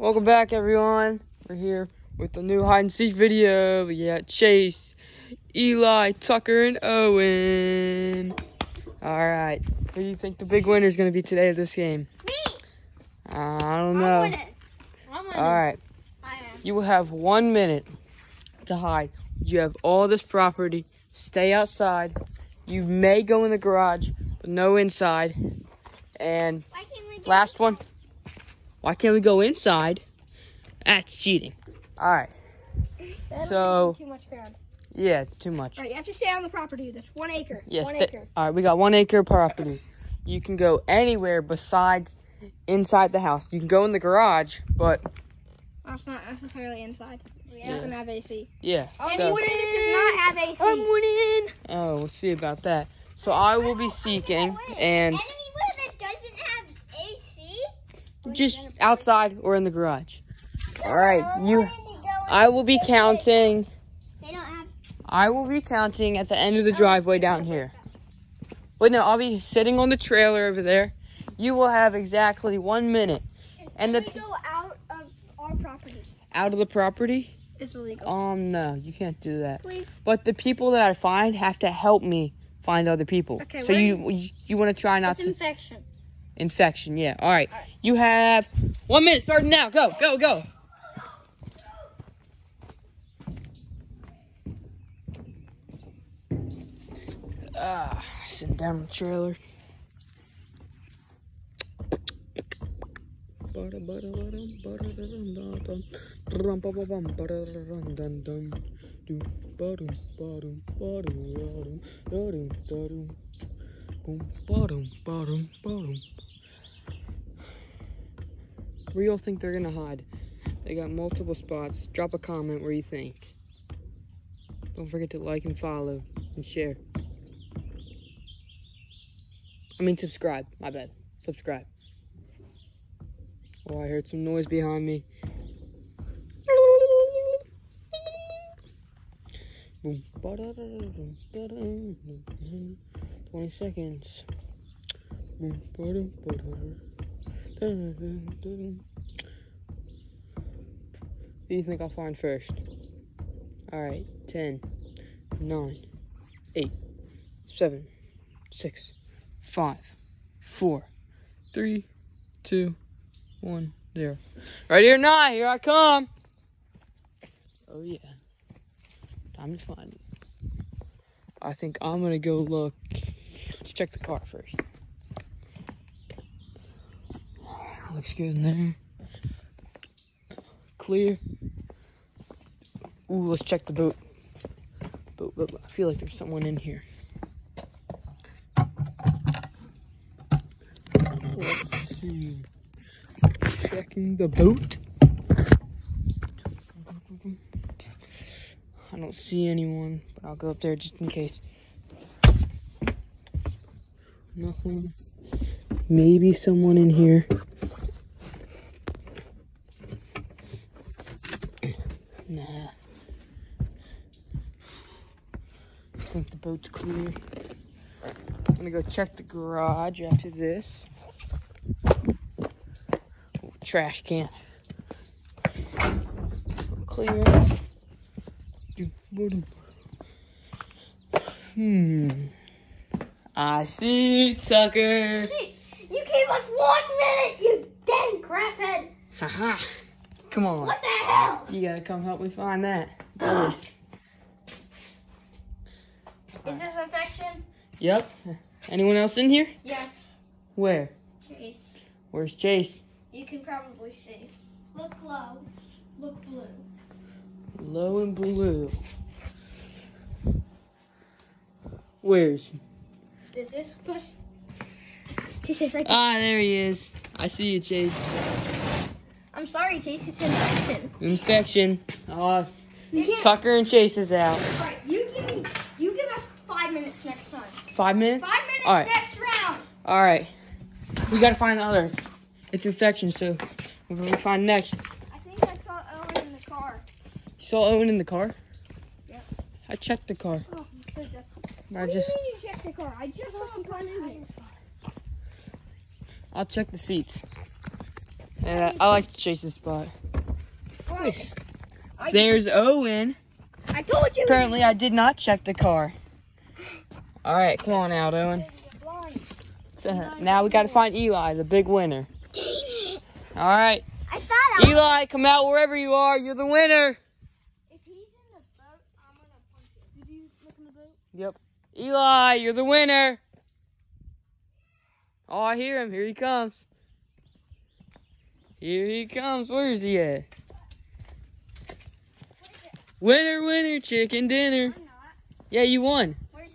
Welcome back, everyone. We're here with the new hide and seek video. We got Chase, Eli, Tucker, and Owen. All right. Who do you think the big winner is going to be today of this game? Me. I don't know. I'm winning. I'm winning. All right. I am. You will have one minute to hide. You have all this property. Stay outside. You may go in the garage, but no inside. And Why can't we get last one. Why can't we go inside? That's cheating. All right. That'll So- be Too much ground. Yeah, too much. All right, you have to stay on the property. That's one acre. Yes. one acre. all right, we got one acre property. You can go anywhere besides inside the house. You can go in the garage, but That's not necessarily inside. It Yeah. doesn't have AC. yeah. Any So, winning does not have AC. I'm winning. Oh, we'll see about that. So I will be seeking and Anywhere that doesn't have AC. Just outside or in the garage. All right, you. I will be counting. They don't have. I will be counting at the end of the driveway down here. Wait, no, I'll be sitting on the trailer over there. You will have exactly one minute. And Can the we go out of our property? out of the property. It's illegal. Um, no, you can't do that. Please. But the people that I find have to help me find other people. Okay, so where- you you, you want to try not It's to infection. Infection? Yeah. All right. You have one minute starting now. Go, go, go. Ah, sitting down in the trailer. Where y'all think they're gonna hide? They got multiple spots. Drop a comment where you think. Don't forget to like and follow and share. I mean subscribe. My bad. Subscribe. Oh, I heard some noise behind me. Boom. Ba-da-da-da-dum, 20 seconds. Mm, Who do you think I'll find first? Alright, 10, 9, 8, 7, 6, 5, 4, 3, 2, 1, 0. Right here, nine, here I come. Oh yeah. Time to find it. I think I'm gonna go look. Let's check the car first. Looks good in there. Clear. Ooh, let's check the boat. Boat, boat, boat. I feel like there's someone in here. Let's see. Checking the boat. I don't see anyone, but I'll go up there just in case. Nothing. Maybe someone in here. Nah. I think the boat's clear. I'm gonna go check the garage after this. Trash can. Clear. Hmm. I see Tucker. You gave us one minute, you dang craphead. Haha. Come on. What the hell? You gotta come help me find that. Is this infection? Yep. Anyone else in here? Yes. Where? Chase. Where's Chase? You can probably see. Look low. Look blue. Low and blue. Where's? Is this push? Chase there. Ah, there he is. I see you, Chase. I'm sorry, Chase. It's infection. Infection. Oh. Tucker and Chase is out. Right. You give me. You give us five minutes next time. Five minutes? Five minutes All right. next round. All right. We gotta find the others. It's infection, so we're gonna find next. I think I saw Owen in the car. You saw Owen in the car? Yep. I checked the car. Oh, I what just, do you mean you checked the car? I just saw him come in here. I'll check the seats. And I like to chase this spot. Right. There's Owen. I told you. Apparently, I did not check the car. All right, come on out, Owen. So, now we got to find Eli, the big winner. All right, I thought I Eli, come out wherever you are. You're the winner. If he's in the boat, I'm gonna punch him. Did you look in the boat? Yep. Eli, you're the winner. Oh, I hear him. Here he comes. Here he comes. Where is he at? Winner, winner, chicken dinner. I'm not. Yeah, you won. Where's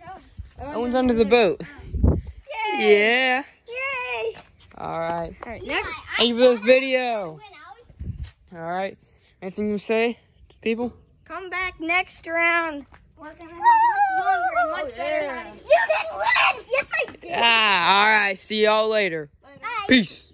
Owen? Owen's under the boat. Yay! Yeah. Yay! All right. All right, Thank you for this video. All right. Anything you say to people? Come back next round. We're gonna have much longer and much better. You didn't win! Yes, I did! Ah, all right. See y'all later. Bye. Peace.